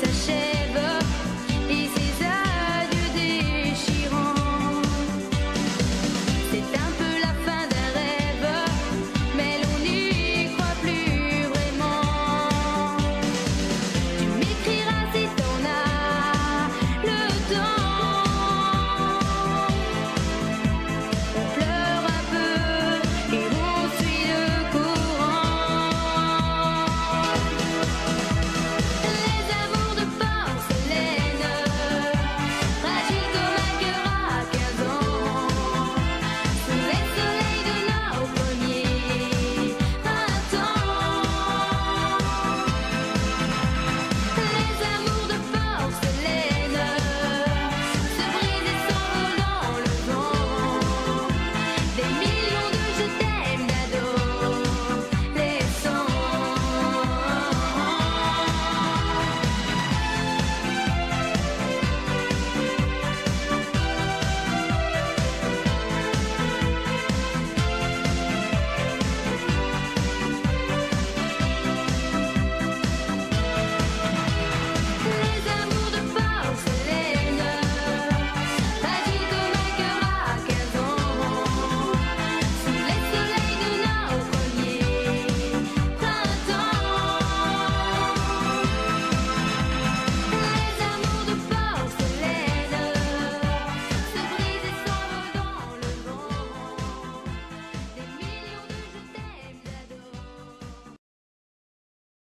S'achève et ses adieux déchirants. C'est un peu la fin d'un rêve, mais l'on n'y croit plus vraiment. Tu m'écriras si t'en as le temps.